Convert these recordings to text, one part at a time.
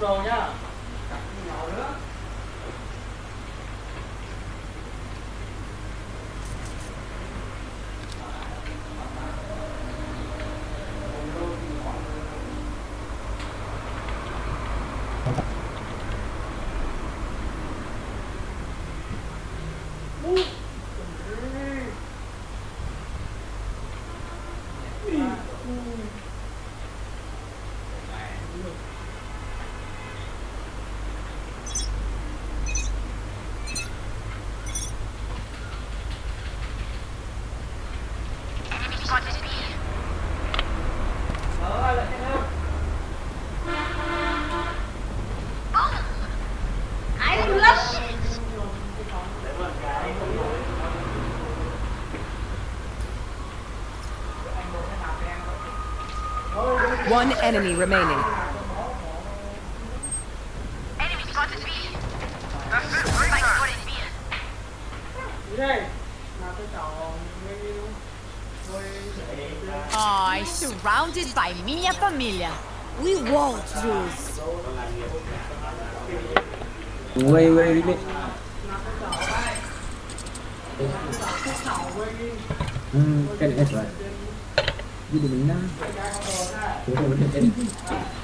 Rồi. One enemy remaining. Enemy spotted B. Spike spotted B. Đi đây. Nào tôi chào người Oh, surrounded by minha família. We won't lose. Quay quay đi Hmm, kan S lah. Jadi benar. 何?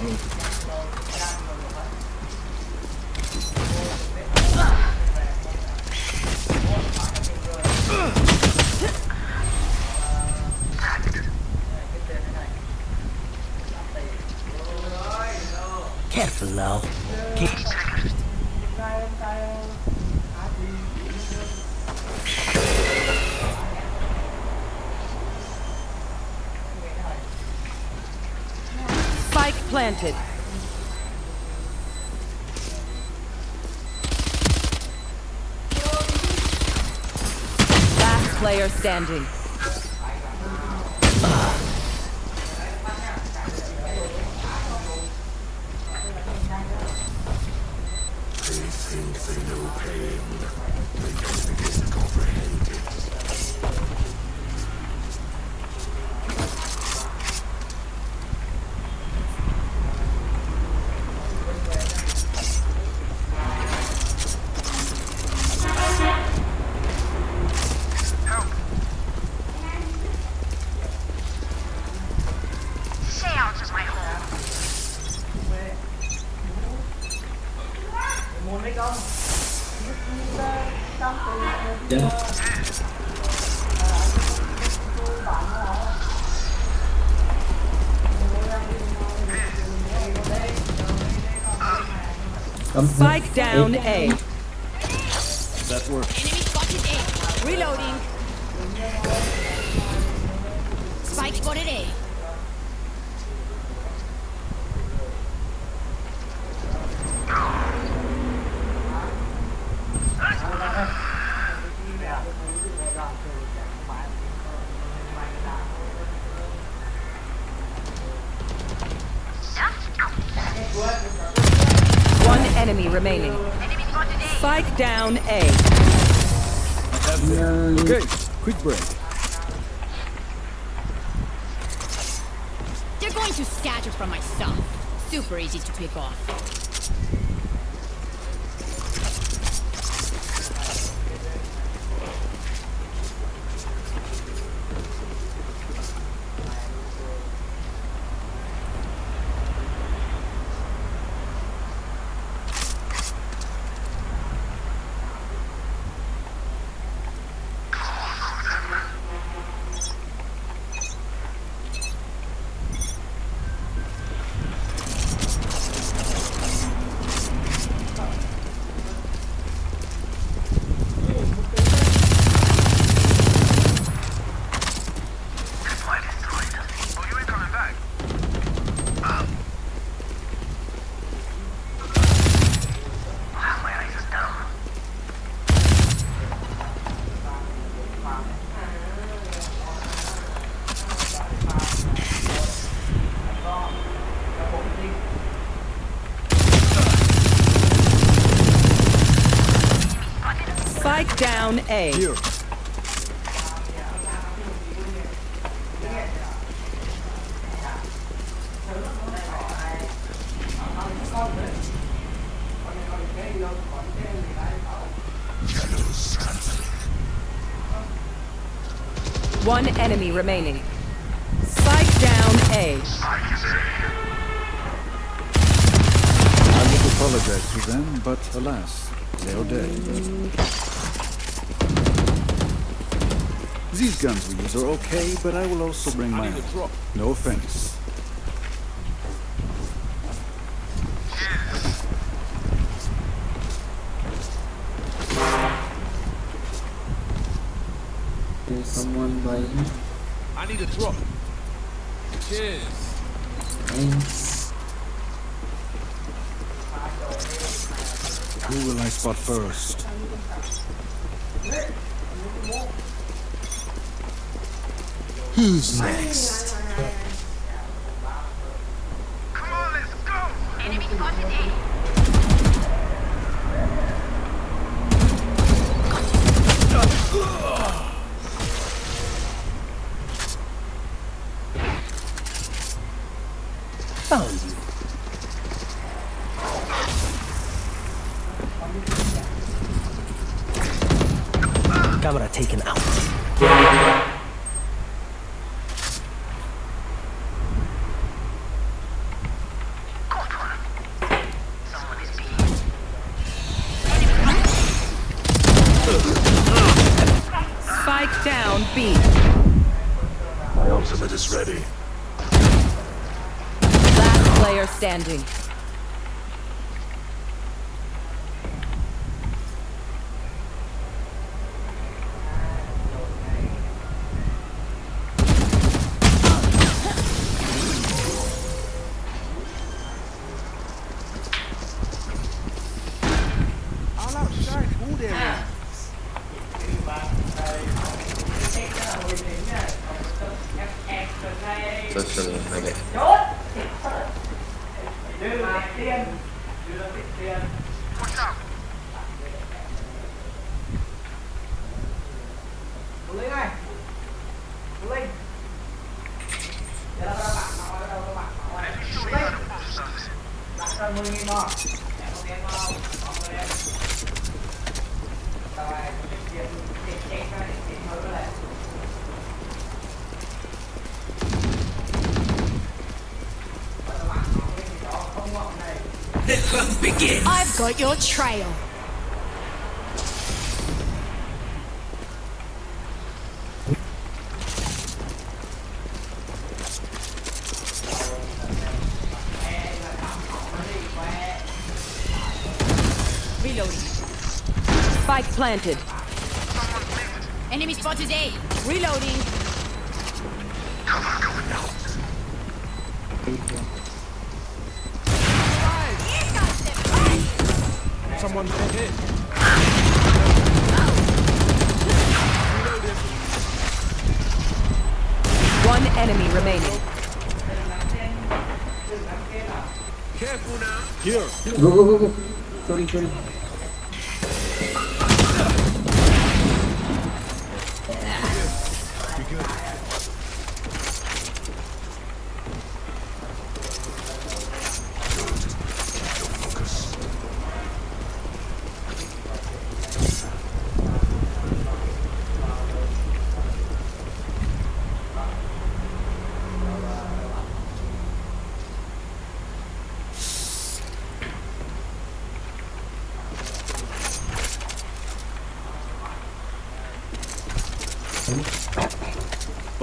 A. standing. Spike down A. enemy remaining. Enemy spotted A. Spike down A. Okay, quick break. They're going to scatter from my stuff. Super easy to pick off. Here. One enemy remaining. Okay, but I will also bring my own. No offense. There's someone buying. I need a drop. Cheers. Thanks. Who will I spot first? Who's next? Found you. Camera taken out. Spike down B. My ultimate is ready. Last player standing. Tiền hơn đó I've got your trail. Planted. Enemy spotted A. Reloading. Someone hit. One enemy remaining. Here. Go, go, go, go. Sorry, sorry.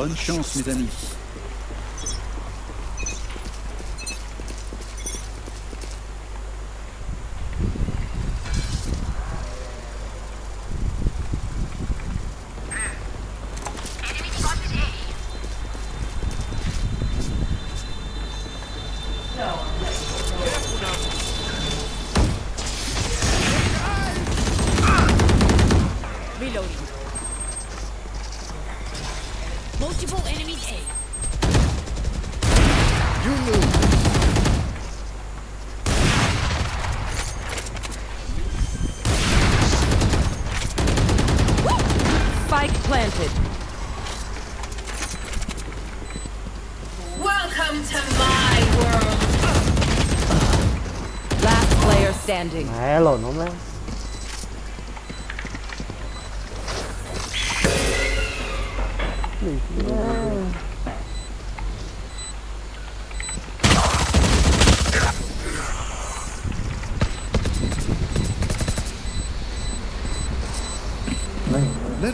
Bonne chance, mes amis.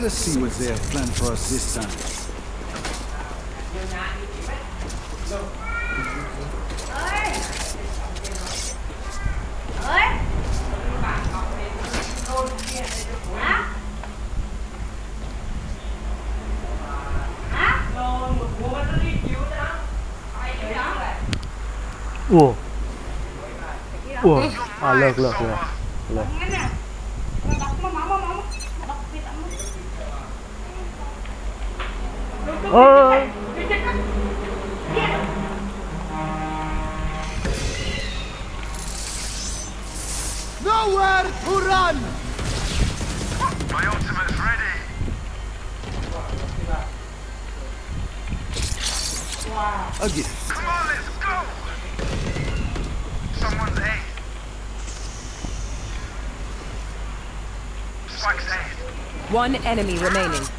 Let's see what they have planned for us this time. Ủa Ủa À lượt lượt lượt Lượt Nowhere to run! My ultimate's ready! Wow. Again. Come on, let's go! Someone's A. Spike's A. One enemy remaining.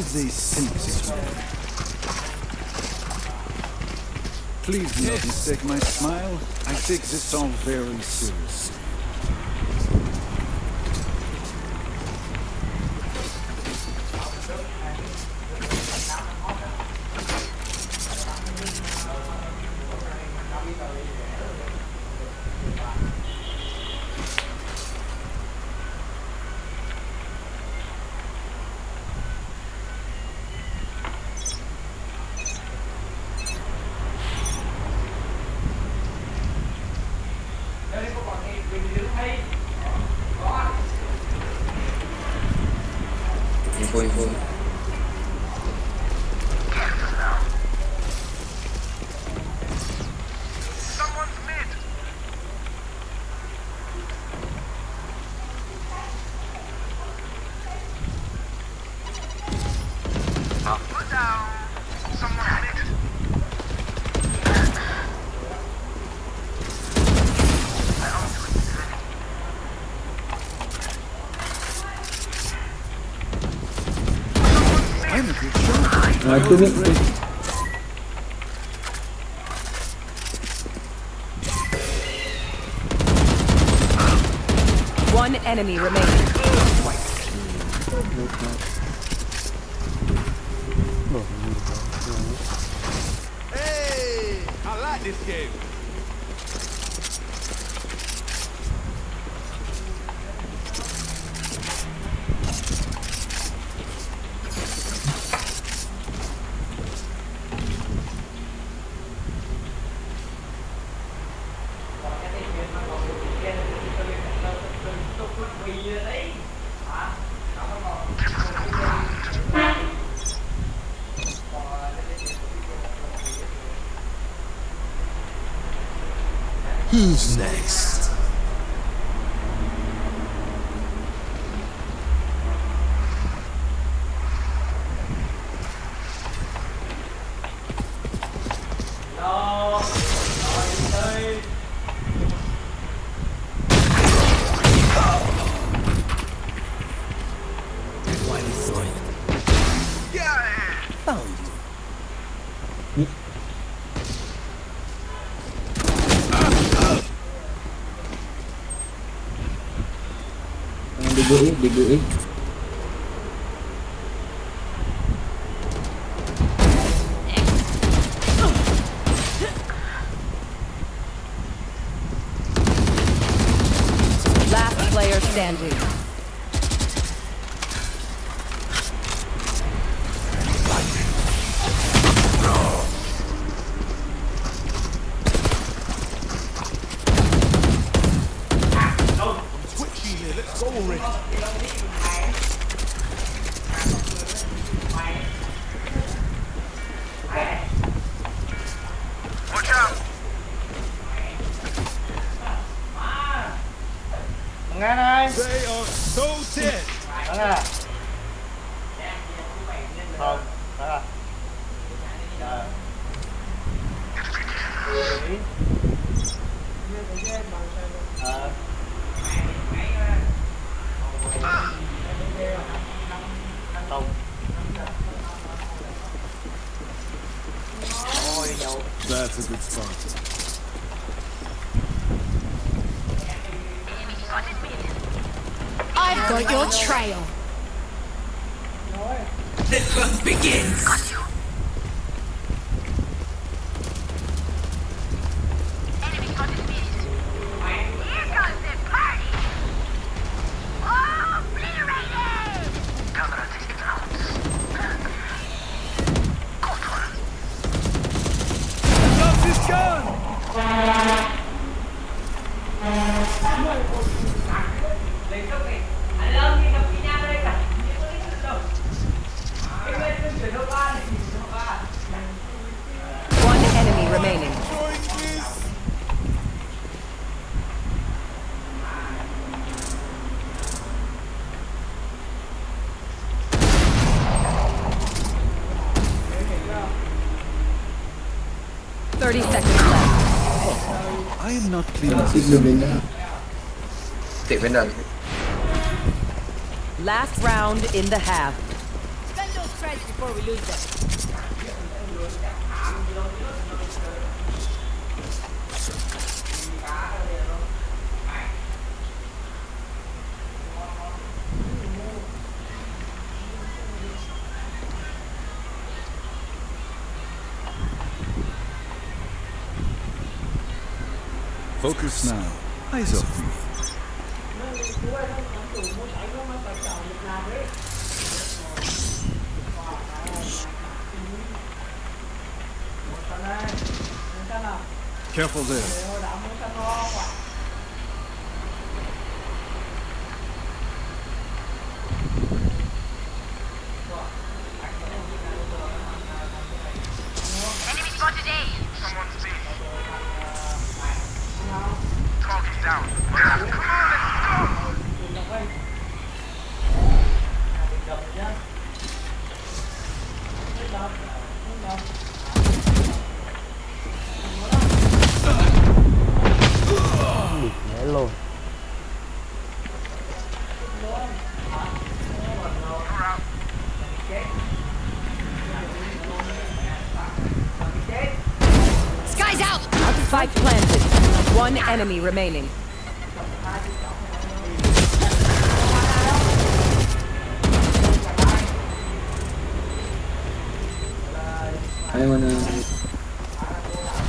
Did they think this way? Please do not mistake my smile. I take this all very seriously. Wait, wait. One enemy remains. Who's next? Digoik. I've 30 seconds left. I am not clean. Take Vandal. Last round in the half. Spend those before we lose them. Focus now. Eyes open. Careful there. Someone's B. Target down. Come on, let's go! Nhảy luôn. Sky's out! Spike planted. One enemy remaining. I wanna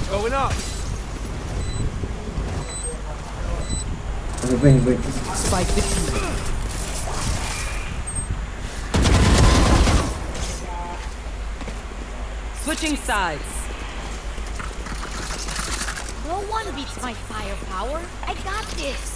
Going up. wait wait Spike defeated. Switching sides. No one beats my firepower. I got this.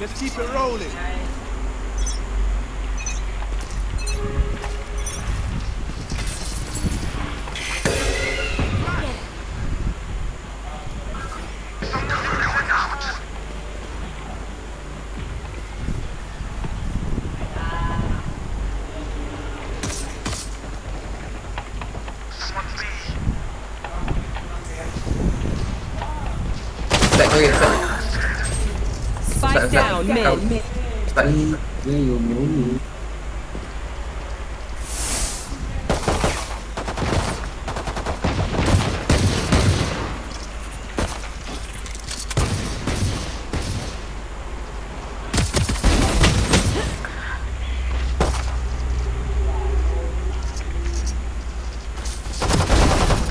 Let's keep it rolling. Spike down mid. Tại where you move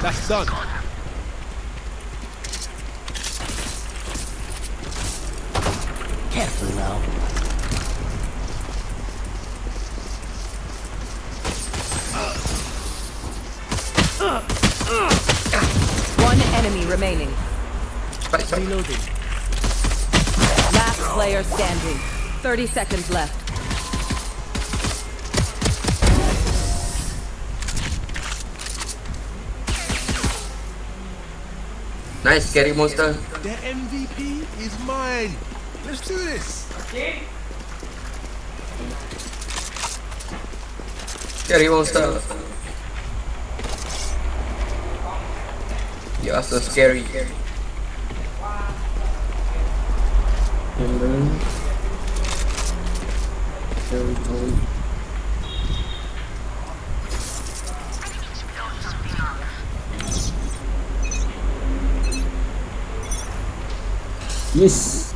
That's done. Scary monster. The MVP is mine. Let's do this. Scary monster. You are so scary. Chamber. There we go. Yes.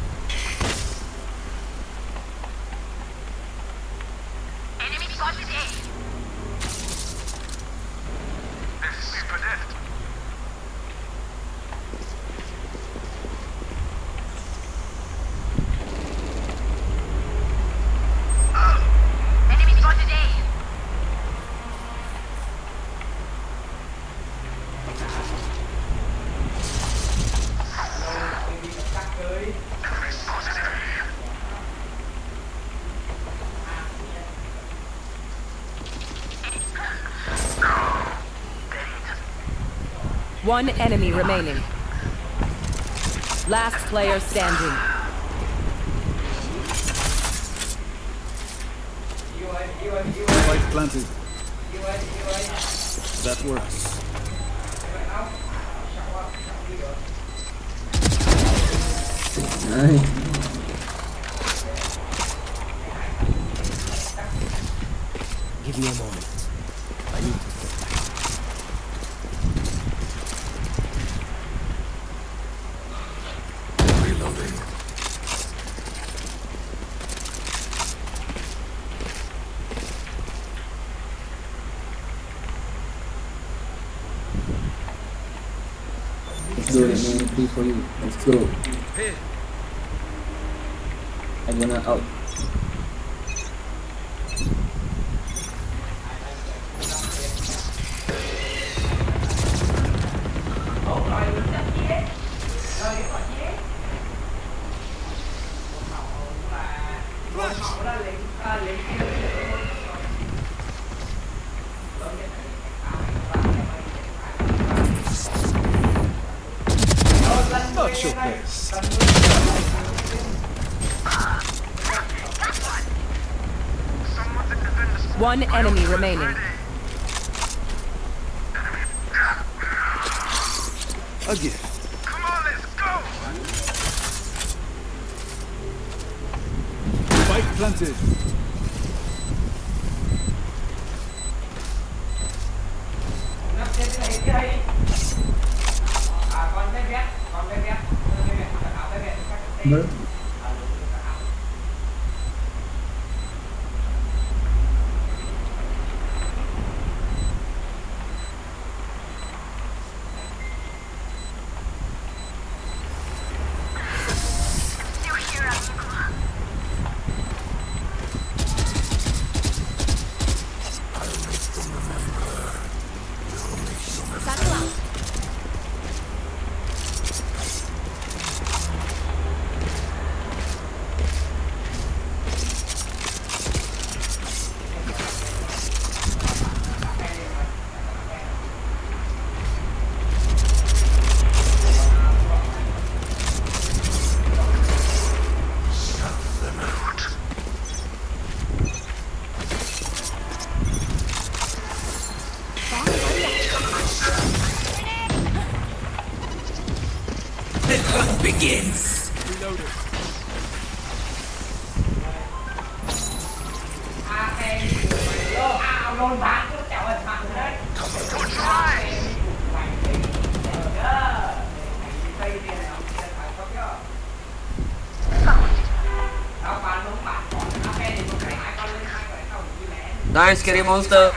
One enemy remaining. Last player standing. Spike planted. That works. Nice. Give me a moment. I need to Reloading. Let's go, let me play for you. Let's go. One enemy remaining. A Nice, scary monster.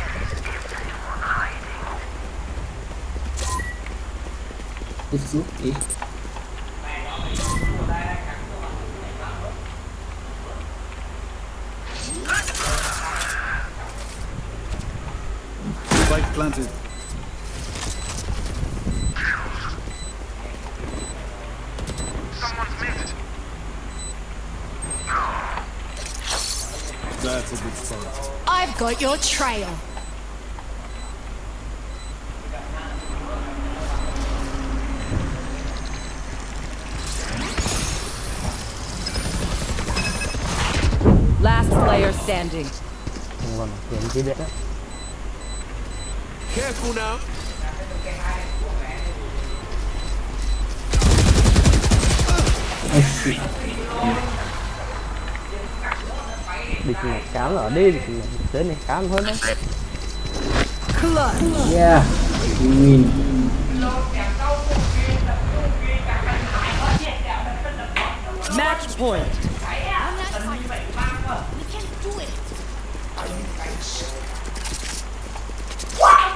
Spike planted. got your trail. Last player standing. Careful now. I see. Dikenekkan ở đây Dikenekkan hơn đấy. Yeah. Win Match point. What?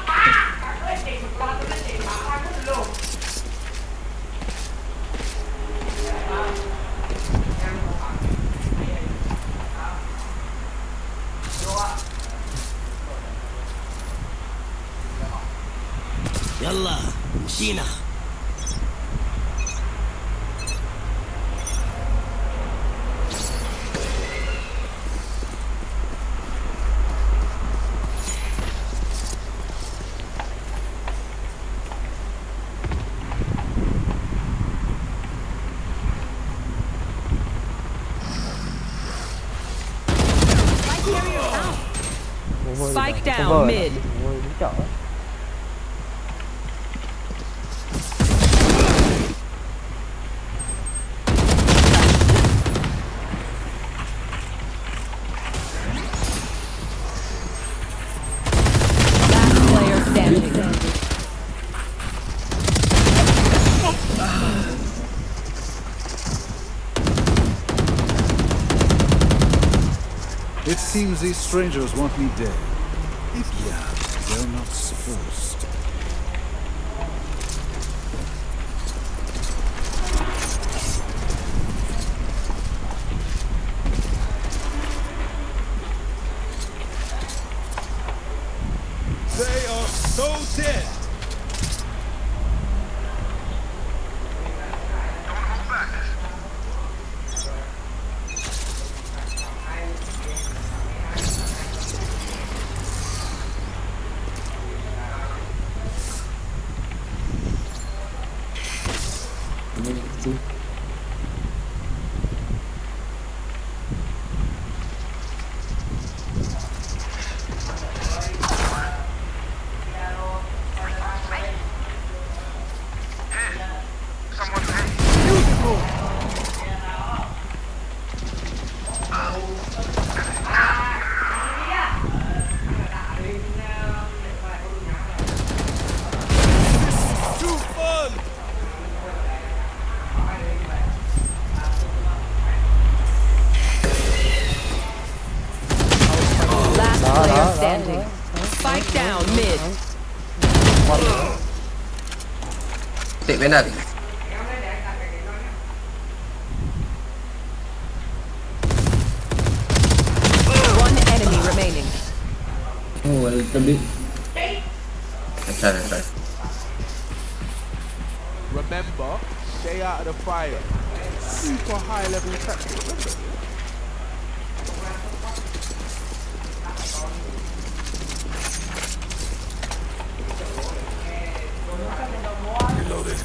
Ngồi ngồi Spike down mid. These strangers want me dead. Yeah, they're not supposed. They are so dead. Don't hold back. Hey, someone hey. Too fun. Last Đó, player đó, đó, standing. Spike down mid statement. One enemy remaining. Oh, Remember, stay out of the fire. Super high level tactics.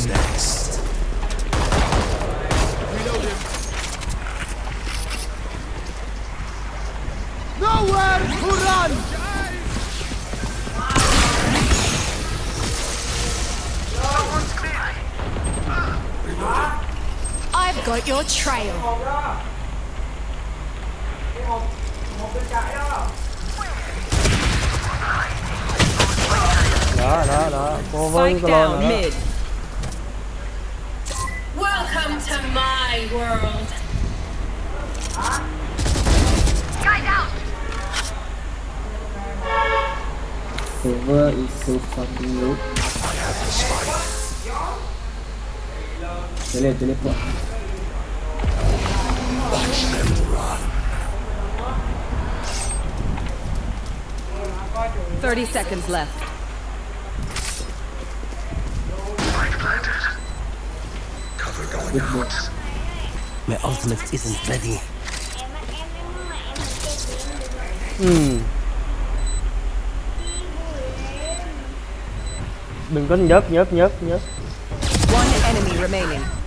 Who's next? Nowhere to run! I've got your trail. Đó, đó, đó. Cover Spike cái lon down nữa đó. mid. Welcome to my world. Cover is so fucking low. I have to Tele, teleport. Watch them run. 30 seconds left. My ultimate isn't ready. Ừ. Đừng có nhớp nhớp nhớp nhớp. One enemy remaining.